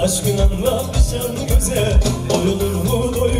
mu Aşkına bakışan göze Doyulur mu doyulur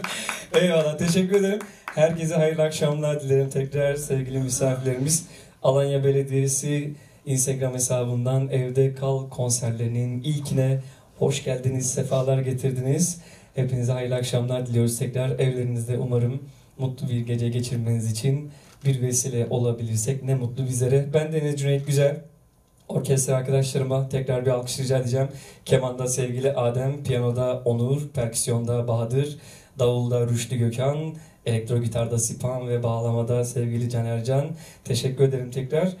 Eyvallah. Teşekkür ederim. Herkese hayırlı akşamlar dilerim. Tekrar sevgili misafirlerimiz. Alanya Belediyesi Instagram hesabından Evde Kal konserlerinin ilkine hoş geldiniz, sefalar getirdiniz. Hepinize hayırlı akşamlar diliyoruz tekrar. Evlerinizde umarım mutlu bir gece geçirmeniz için bir vesile olabilirsek ne mutlu bizlere. Ben Deniz Cüneyt Güzel. Orkestra arkadaşlarıma tekrar bir alkış rica edeceğim. Kemanda sevgili Adem, piyanoda Onur, perküsyonda Bahadır, davulda Rüştü Gökhan, elektro gitarda Sipan ve bağlamada sevgili Caner Can. Teşekkür ederim tekrar.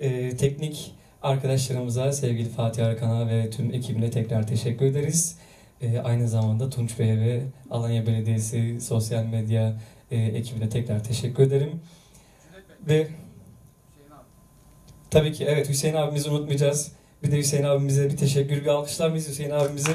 Ee, teknik arkadaşlarımıza, sevgili Fatih Arkan'a ve tüm ekibine tekrar teşekkür ederiz. Ee, aynı zamanda Tunç Bey'e ve Alanya Belediyesi sosyal medya e, ekibine tekrar teşekkür ederim. Ve Tabii ki evet Hüseyin abimizi unutmayacağız. Bir de Hüseyin abimize bir teşekkür, bir alkışlar mıyız Hüseyin abimize?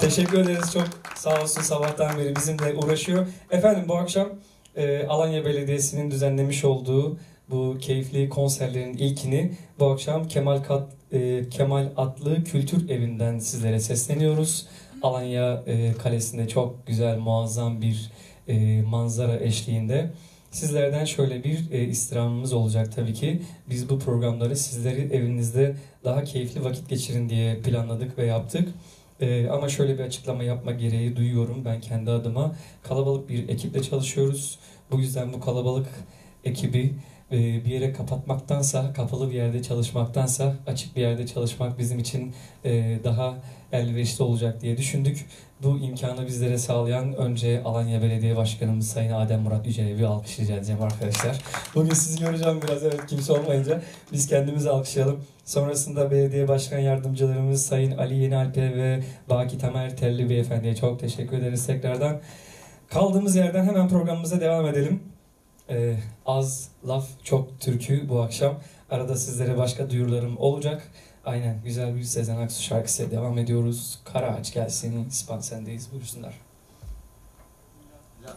Teşekkür ederiz çok sağ olsun sabahtan beri bizimle uğraşıyor. Efendim bu akşam e, Alanya Belediyesi'nin düzenlemiş olduğu bu keyifli konserlerin ilkini bu akşam Kemal Kat, e, Kemal Atlı Kültür Evi'nden sizlere sesleniyoruz. Alanya e, Kalesi'nde çok güzel muazzam bir e, manzara eşliğinde. Sizlerden şöyle bir e, istirhamımız olacak tabii ki. Biz bu programları sizleri evinizde daha keyifli vakit geçirin diye planladık ve yaptık. E, ama şöyle bir açıklama yapma gereği duyuyorum ben kendi adıma. Kalabalık bir ekiple çalışıyoruz. Bu yüzden bu kalabalık ekibi e, bir yere kapatmaktansa, kapalı bir yerde çalışmaktansa açık bir yerde çalışmak bizim için e, daha elverişli olacak diye düşündük. Bu imkanı bizlere sağlayan önce Alanya Belediye Başkanımız Sayın Adem Murat Yücel'e bir alkış rica edeceğim arkadaşlar. Bugün sizi göreceğim biraz evet kimse olmayınca biz kendimizi alkışlayalım. Sonrasında belediye başkan yardımcılarımız Sayın Ali Yenalpe ve Baki Tamer Telli Beyefendi'ye çok teşekkür ederiz tekrardan. Kaldığımız yerden hemen programımıza devam edelim. Ee, az laf çok türkü bu akşam. Arada sizlere başka duyurularım olacak. Aynen güzel bir Sezen Aksu şarkısıyla devam ediyoruz. Kara ağaç gelsin, İspan sendeyiz buyursunlar. Ya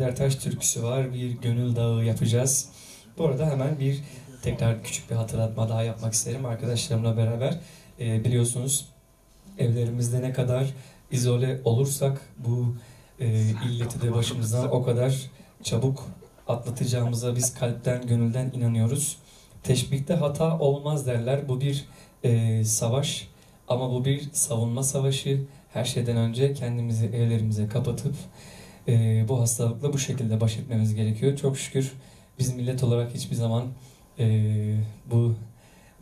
Neşet Ertaş türküsü var. Bir gönül dağı yapacağız. Bu arada hemen bir tekrar küçük bir hatırlatma daha yapmak isterim arkadaşlarımla beraber. Ee, biliyorsunuz evlerimizde ne kadar izole olursak bu e, illeti de başımızdan o kadar çabuk atlatacağımıza biz kalpten, gönülden inanıyoruz. Teşbihte hata olmaz derler. Bu bir e, savaş ama bu bir savunma savaşı. Her şeyden önce kendimizi evlerimize kapatıp e, bu hastalıkla bu şekilde baş etmemiz gerekiyor. Çok şükür biz millet olarak hiçbir zaman e, bu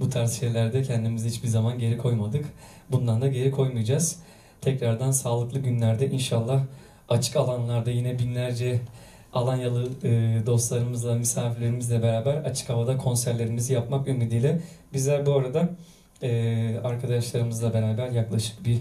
bu tarz şeylerde kendimizi hiçbir zaman geri koymadık. Bundan da geri koymayacağız. Tekrardan sağlıklı günlerde inşallah açık alanlarda yine binlerce Alanyalı e, dostlarımızla, misafirlerimizle beraber açık havada konserlerimizi yapmak ümidiyle bizler bu arada e, arkadaşlarımızla beraber yaklaşık bir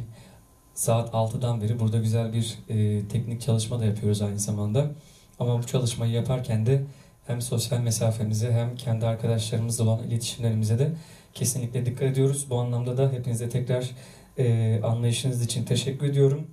saat 6'dan beri burada güzel bir e, teknik çalışma da yapıyoruz aynı zamanda. Ama bu çalışmayı yaparken de hem sosyal mesafemize hem kendi arkadaşlarımızla olan iletişimlerimize de kesinlikle dikkat ediyoruz. Bu anlamda da hepinize tekrar e, anlayışınız için teşekkür ediyorum.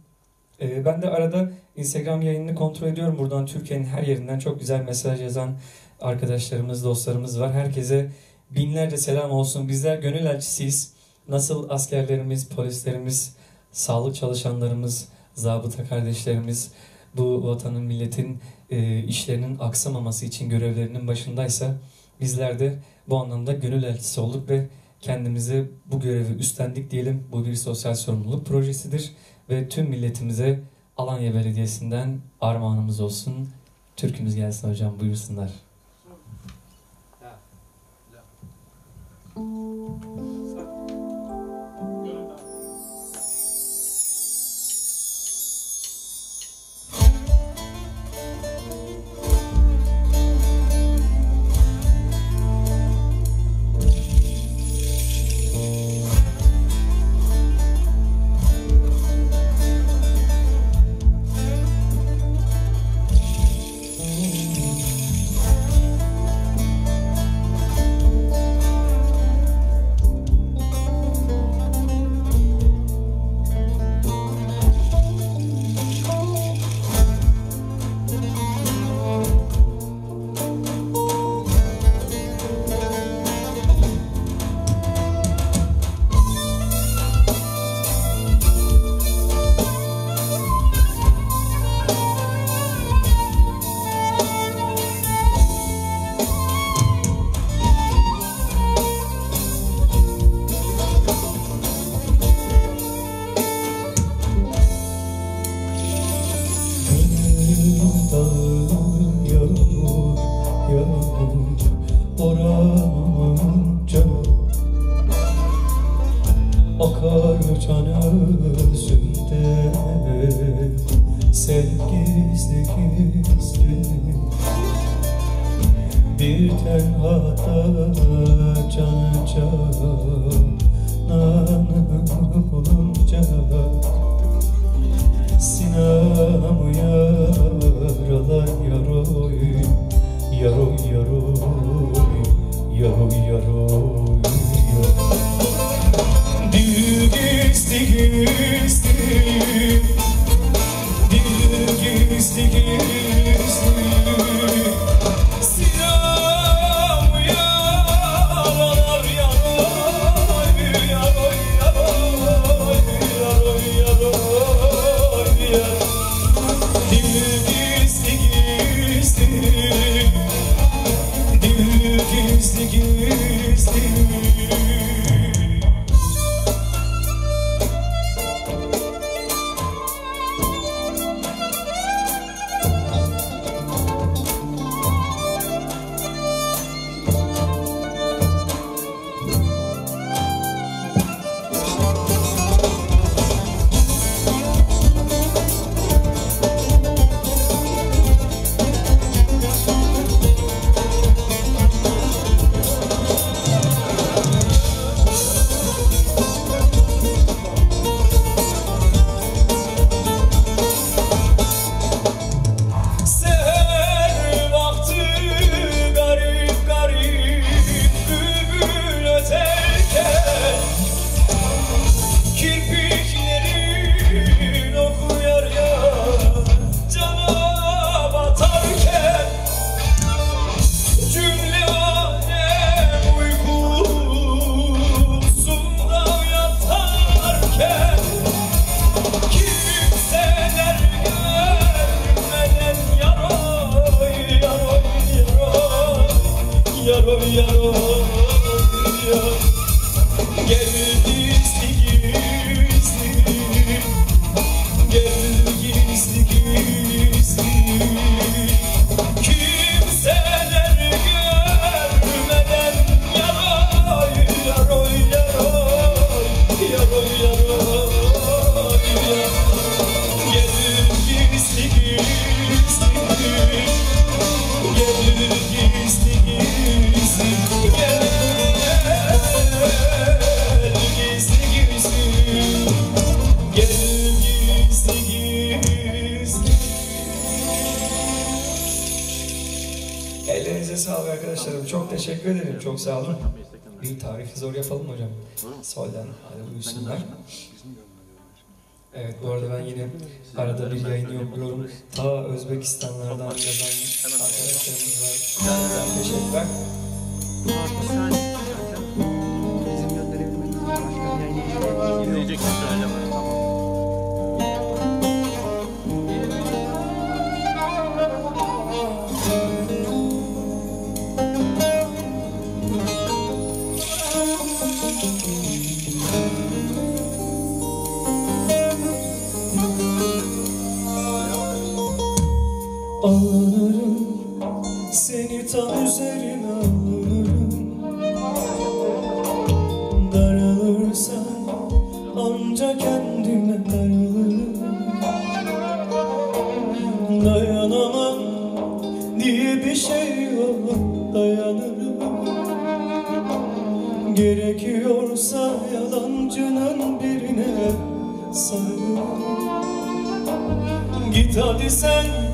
E, ben de arada Instagram yayınını kontrol ediyorum. Buradan Türkiye'nin her yerinden çok güzel mesaj yazan arkadaşlarımız, dostlarımız var. Herkese binlerce selam olsun. Bizler gönül elçisiyiz. Nasıl askerlerimiz, polislerimiz, sağlık çalışanlarımız, zabıta kardeşlerimiz bu vatanın, milletin e, işlerinin aksamaması için görevlerinin başındaysa bizler de bu anlamda gönül elçisi olduk ve kendimize bu görevi üstlendik diyelim. Bu bir sosyal sorumluluk projesidir ve tüm milletimize Alanya Belediyesi'nden armağanımız olsun. Türkümüz gelsin hocam buyursunlar. var. Evet bu arada ben yine arada bir yayın yapıyorum. Ta Özbekistanlardan yazan arkadaşlarımız var. Kendilerine teşekkürler. Bizim gönderebilmemiz başka bir yayın. İzleyeceksin söyleme. Seni tam üzerine alırım. Daralırsan ancak kendime daralırım Dayanamam diye bir şey yok dayanırım. Gerekiyorsa yalancının birine sarılırım. Git hadi sen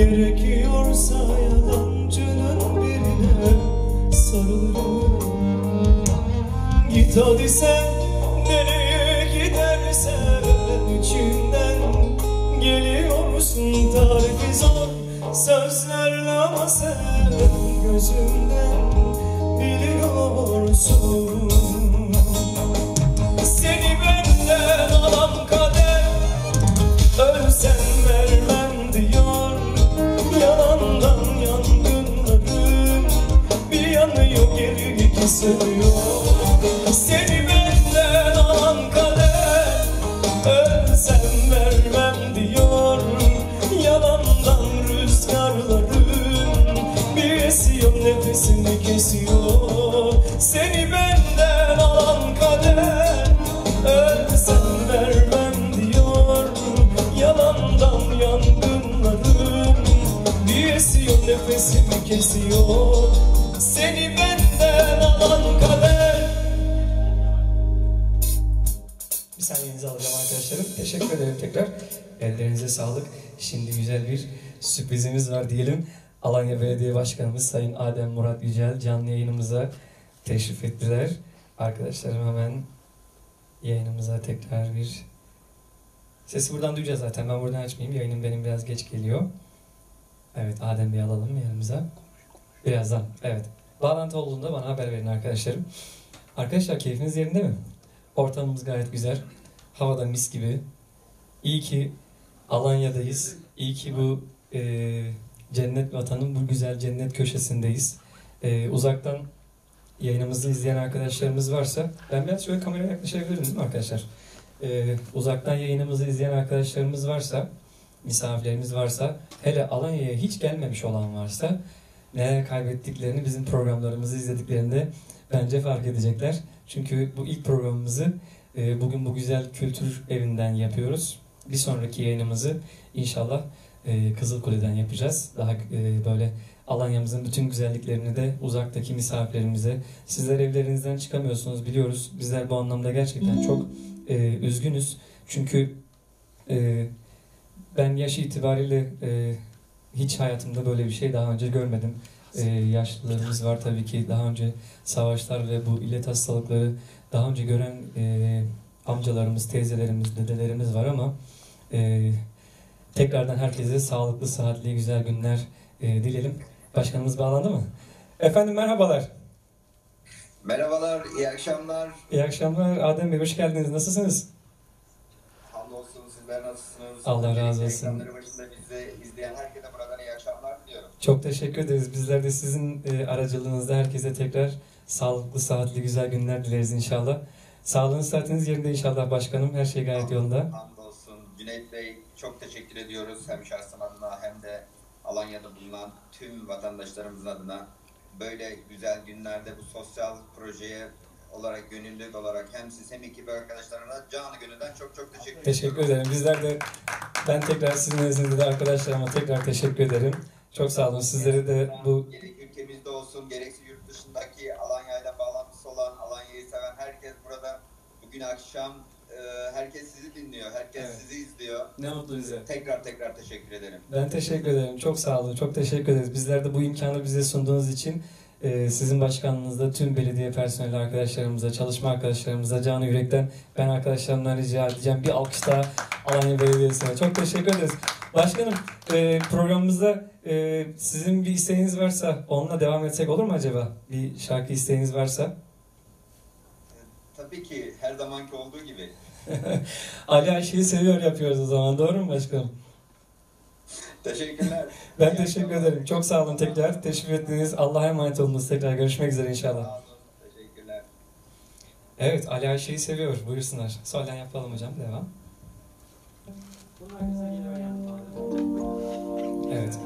Gerekiyorsa yalancının birine sarılırım. Git hadi nereye gidersen içinden Geliyorsun tarifi zor sözlerle ama sen gözümden biliyorsun sönüyor Seni benden alan kader. Ölsem vermem diyor. Yalandan rüzgarlarım Bir esiyor nefesimi kesiyor. Seni benden alan kader. Ölsem vermem diyor. Yalandan yangınlarım Bir esiyor nefesimi kesiyor. Seni alan kader Bir saniyenizi alacağım arkadaşlarım. Teşekkür ederim tekrar. Ellerinize sağlık. Şimdi güzel bir sürprizimiz var diyelim. Alanya Belediye Başkanımız Sayın Adem Murat Yücel canlı yayınımıza teşrif ettiler. Arkadaşlarım hemen yayınımıza tekrar bir sesi buradan duyacağız zaten. Ben buradan açmayayım. Yayınım benim biraz geç geliyor. Evet Adem Bey alalım yanımıza. Birazdan. Evet. Bağlantı olduğunda bana haber verin arkadaşlarım. Arkadaşlar keyfiniz yerinde mi? Ortamımız gayet güzel. Havada mis gibi. İyi ki Alanya'dayız. İyi ki bu e, cennet vatanın bu güzel cennet köşesindeyiz. E, uzaktan yayınımızı izleyen arkadaşlarımız varsa ben biraz şöyle kameraya yaklaşabilirim değil mi arkadaşlar? E, uzaktan yayınımızı izleyen arkadaşlarımız varsa misafirlerimiz varsa hele Alanya'ya hiç gelmemiş olan varsa neler kaybettiklerini bizim programlarımızı izlediklerinde bence fark edecekler. Çünkü bu ilk programımızı e, bugün bu güzel kültür evinden yapıyoruz. Bir sonraki yayınımızı inşallah e, Kızılkule'den yapacağız. Daha e, böyle Alanya'mızın bütün güzelliklerini de uzaktaki misafirlerimize. Sizler evlerinizden çıkamıyorsunuz biliyoruz. Bizler bu anlamda gerçekten çok e, üzgünüz. Çünkü ben yaş itibariyle hiç hayatımda böyle bir şey daha önce görmedim. E, yaşlılarımız var tabii ki daha önce savaşlar ve bu illet hastalıkları daha önce gören e, amcalarımız, teyzelerimiz, dedelerimiz var ama e, tekrardan herkese sağlıklı, sıhhatli, güzel günler e, dileyelim. Başkanımız bağlandı mı? Efendim merhabalar. Merhabalar, iyi akşamlar. İyi akşamlar. Adem Bey hoş geldiniz. Nasılsınız? Sizler nasılsınız? Allah razı olsun. Ekranları başında bizi izleyen herkese buradan iyi akşamlar diliyorum. Çok teşekkür ederiz. Bizler de sizin e, aracılığınızda herkese tekrar sağlıklı, sıhhatli, güzel günler dileriz inşallah. Sağlığınız, sıhhatiniz yerinde inşallah başkanım. Her şey gayet yolunda. Hamdolsun. Cüneyt Bey çok teşekkür ediyoruz hem şahsım adına hem de Alanya'da bulunan tüm vatandaşlarımızın adına. Böyle güzel günlerde bu sosyal projeye olarak gönüllü olarak hem siz hem ekip arkadaşlarına canı gönülden çok çok teşekkür ediyorum. Teşekkür ederim. Bizler de ben tekrar sizin nezdinizde de arkadaşlarıma tekrar teşekkür ederim. Çok sağ olun. Sizlere de bu Gerek ülkemizde olsun, gerekse yurt dışındaki Alanya'yla bağlantısı olan, Alanya'yı seven herkes burada. Bugün akşam e, herkes sizi dinliyor, herkes Evet. sizi izliyor. ne mutlu bize. Tekrar tekrar teşekkür ederim. Ben teşekkür ederim. Çok sağ olun. Çok teşekkür ederiz. Bizler de bu imkanı bize sunduğunuz için sizin başkanlığınızda tüm belediye personeli arkadaşlarımıza, çalışma arkadaşlarımıza canı yürekten ben arkadaşlarımdan rica edeceğim. Bir alkış daha Alanya Belediyesi'ne. Çok teşekkür ederiz. Başkanım e, programımızda e, sizin bir isteğiniz varsa onunla devam etsek olur mu acaba? Bir şarkı isteğiniz varsa. Tabii ki her zamanki olduğu gibi. Ali Ayşe'yi seviyor yapıyoruz o zaman. Doğru mu başkanım? Teşekkürler. Ben teşekkür ederim. Çok sağ olun tekrar. Teşrif ettiniz. Allah'a emanet olunuz. Tekrar görüşmek üzere inşallah. Teşekkürler. Evet Ali Ayşe'yi seviyor. Buyursunlar. Soldan yapalım hocam. Devam. Evet.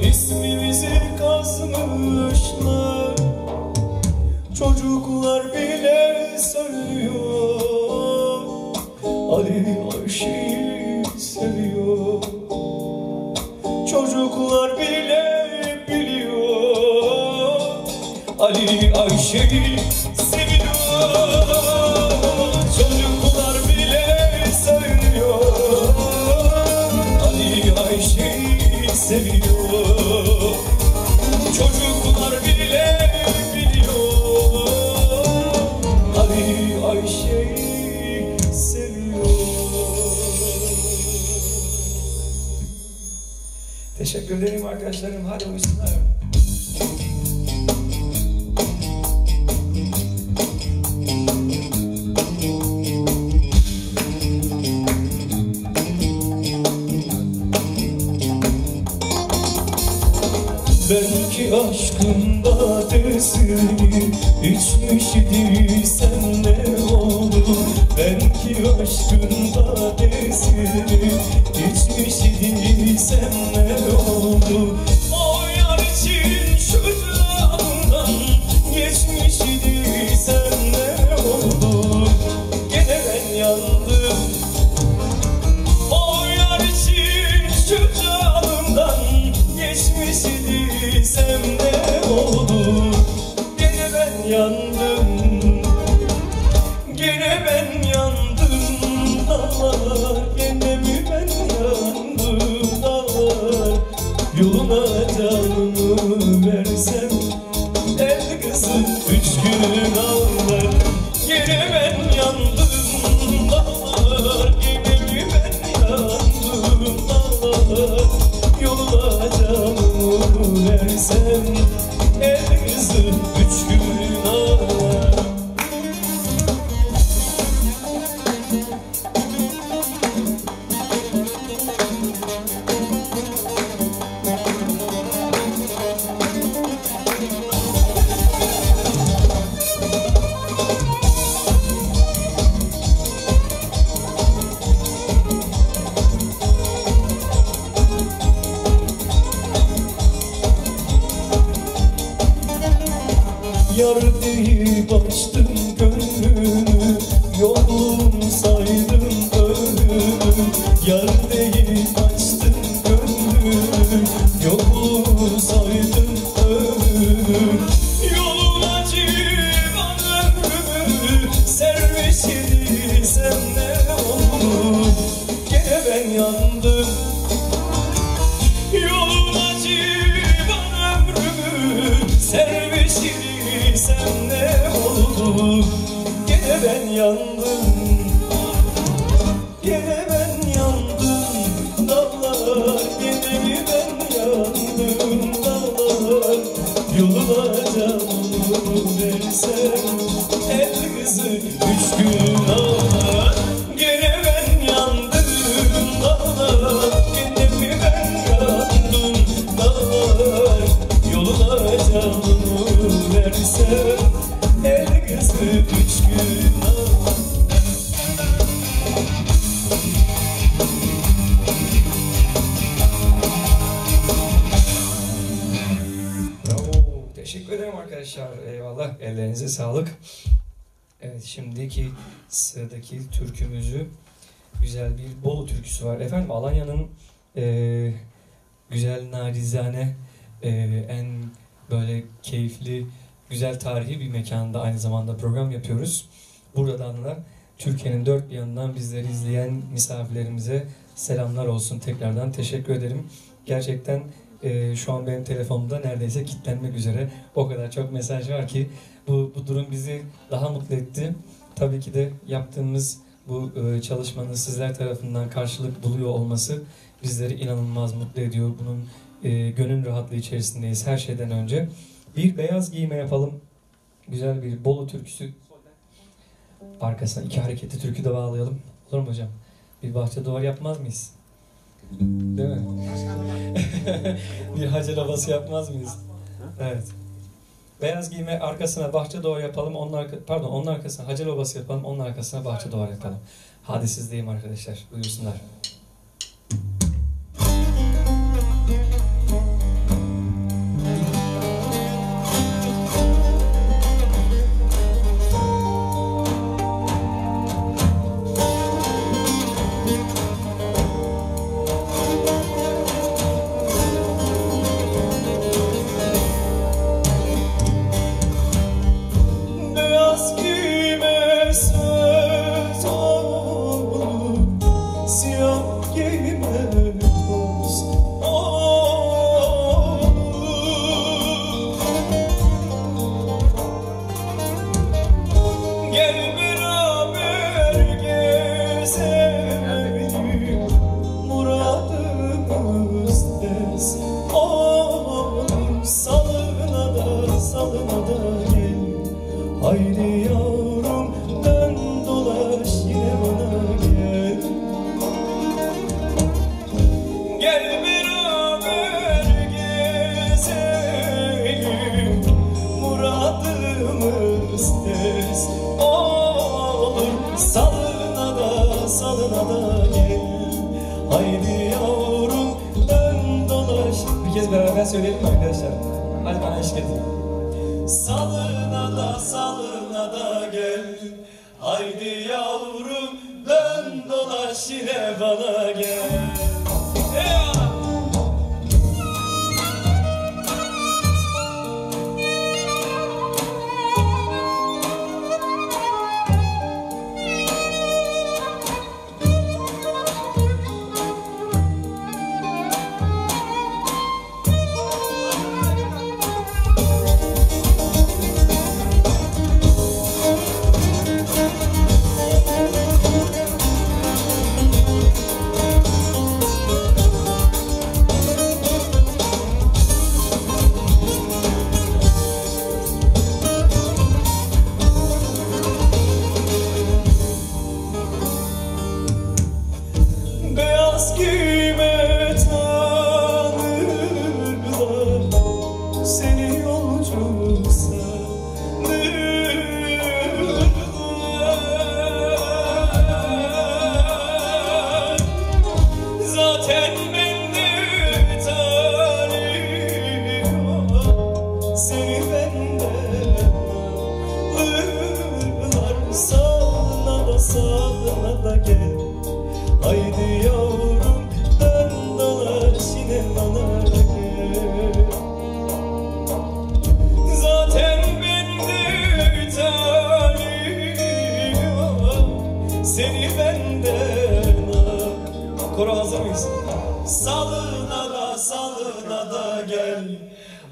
ismimizi kazmışlar. Çocuklar bile söylüyor Ali Ayşe'yi seviyor. Çocuklar bile biliyor. Ali Ayşe'yi Teşekkür ederim arkadaşlarım. Hadi uyusunlar. Belki aşkında desini içmiş idiysen ne olur Belki aşkın Yaşar eyvallah. Ellerinize sağlık. Evet şimdiki sıradaki türkümüzü güzel bir Bolu türküsü var. Efendim Alanya'nın eee, güzel narizane eee, en böyle keyifli güzel tarihi bir mekanda aynı zamanda program yapıyoruz. Buradan da Türkiye'nin dört bir yanından bizleri izleyen misafirlerimize selamlar olsun. Tekrardan teşekkür ederim. Gerçekten e, şu an benim telefonumda neredeyse kilitlenmek üzere. O kadar çok mesaj var ki bu, bu durum bizi daha mutlu etti. Tabii ki de yaptığımız bu e, çalışmanın sizler tarafından karşılık buluyor olması bizleri inanılmaz mutlu ediyor. Bunun e, gönül rahatlığı içerisindeyiz her şeyden önce. Bir beyaz giyime yapalım. Güzel bir Bolu türküsü arkasına iki hareketli türkü de bağlayalım. Olur mu hocam? Bir bahçe duvar yapmaz mıyız? Değil mi? bir hacer havası yapmaz mıyız? Evet. Beyaz giyime arkasına bahçe duvar yapalım. Onun arka, pardon onun arkasına hacer havası yapalım. Onun arkasına bahçe duvar yapalım. Hadi sizdeyim arkadaşlar. Buyursunlar.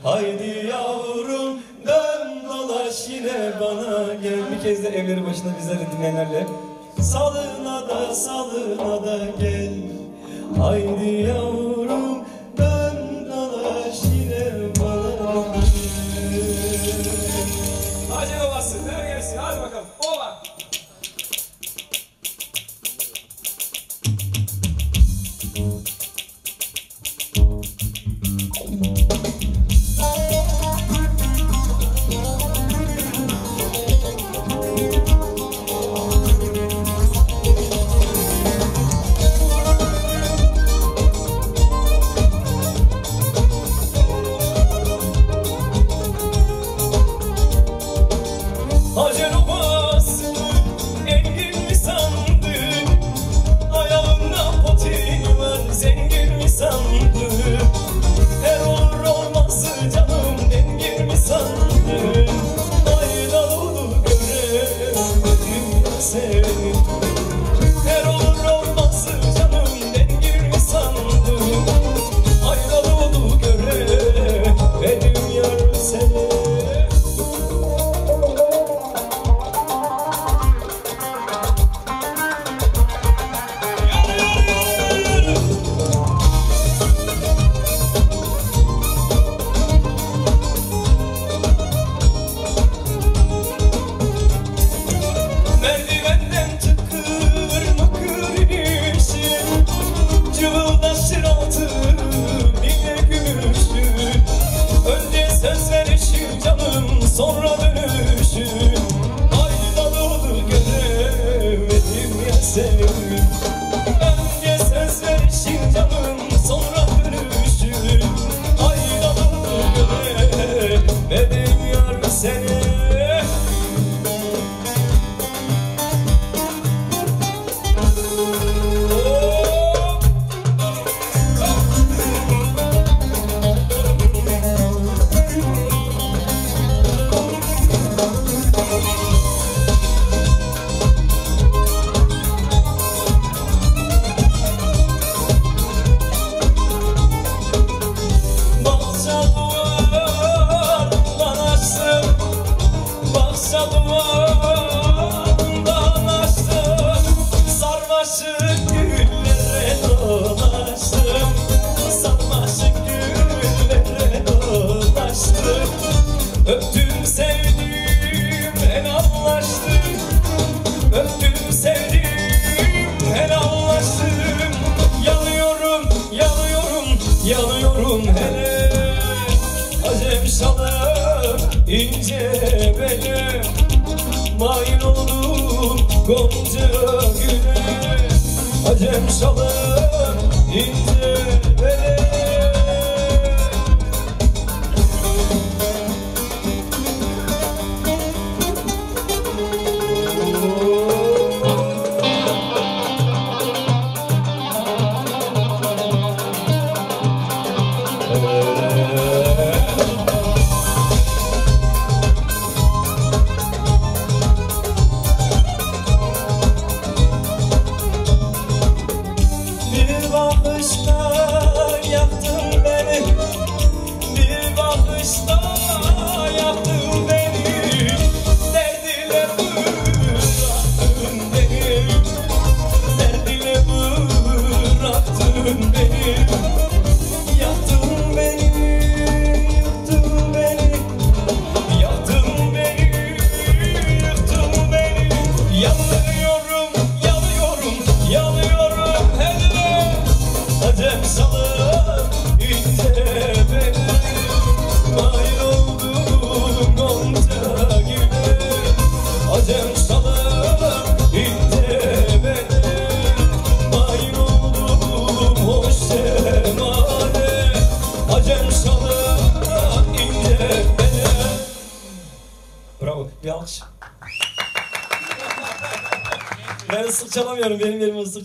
Haydi yavrum dön dolaş yine bana gel. Bir kez de evleri başında bizleri dinleyenlerle. Salına da salına da gel. Haydi yavrum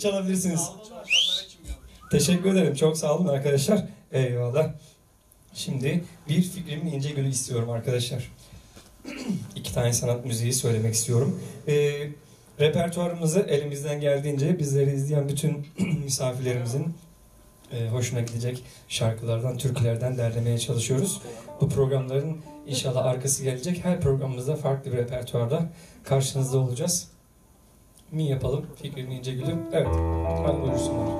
çalabilirsiniz. Teşekkür ederim. Çok sağ olun arkadaşlar. Eyvallah. Şimdi bir fikrimin ince gülü istiyorum arkadaşlar. İki tane sanat müziği söylemek istiyorum. Ee, repertuarımızı elimizden geldiğince bizleri izleyen bütün misafirlerimizin e, hoşuna gidecek şarkılardan, türkülerden derlemeye çalışıyoruz. Bu programların inşallah arkası gelecek. Her programımızda farklı bir repertuarda karşınızda olacağız. Mi yapalım. Fikrim İnce Gül'üm. Evet. Hadi buyursunlar.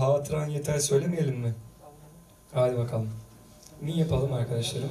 hatıran yeter söylemeyelim mi? Hadi bakalım. Mi yapalım arkadaşlarım?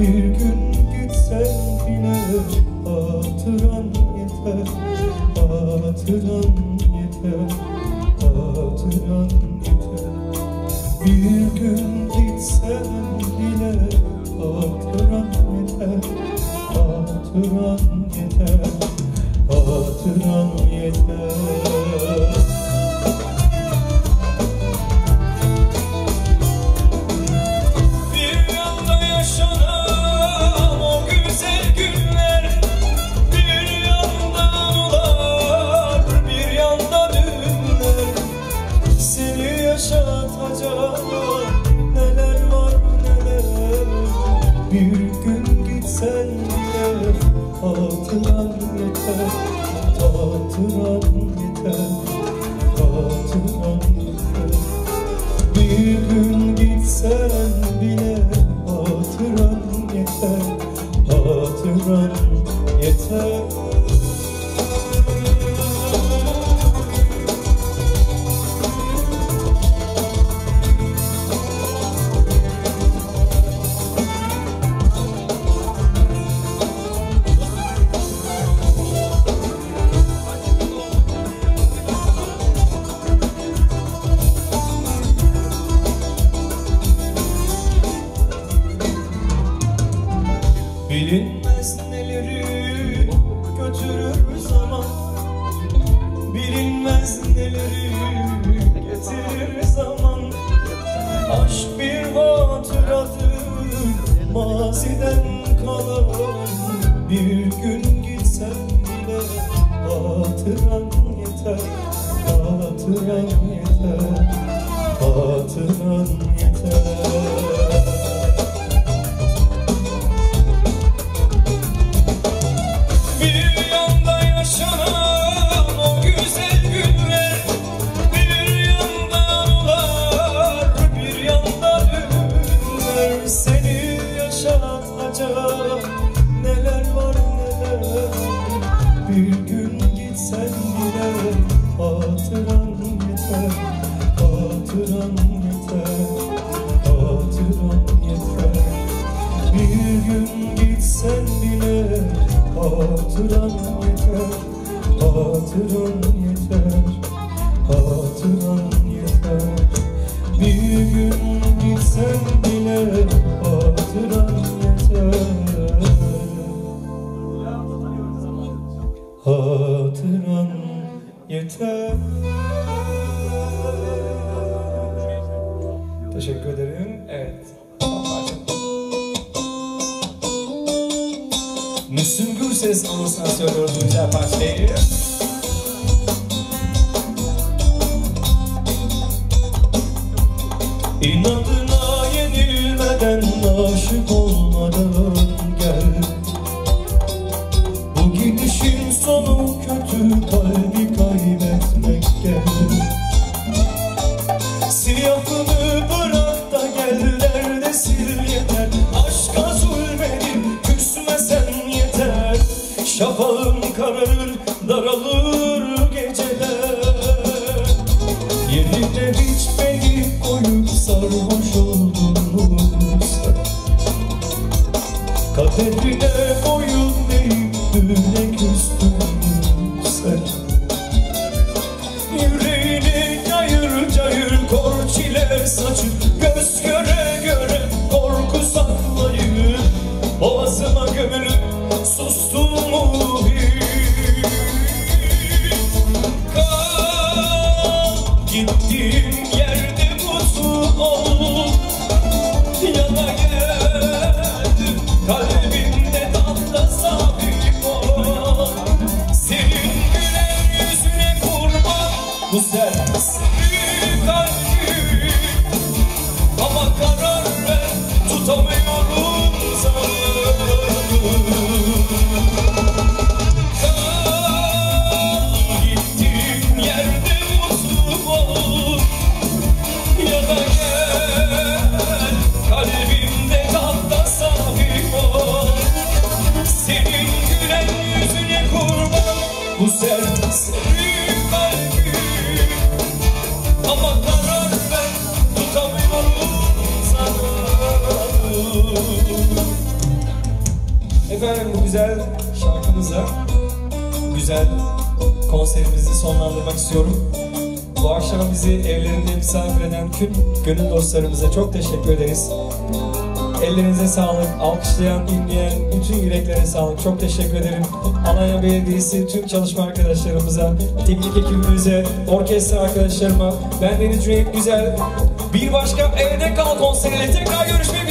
bir gün. yeter Hatıran yeter Hatıran yeter Kaderine boyun eğip düğüne küstüm sen Yüreğini cayır cayır kor çile saçıp göz göre göre güzel şarkımıza, güzel konserimizi sonlandırmak istiyorum. Bu akşam bizi evlerinde misafir eden tüm gönül dostlarımıza çok teşekkür ederiz. Ellerinize sağlık, alkışlayan, dinleyen bütün yüreklere sağlık. Çok teşekkür ederim. Alanya Belediyesi tüm çalışma arkadaşlarımıza, teknik ekibimize, orkestra arkadaşlarıma, ben Deniz Cüneyt Güzel. Bir başka evde kal konseriyle tekrar görüşmek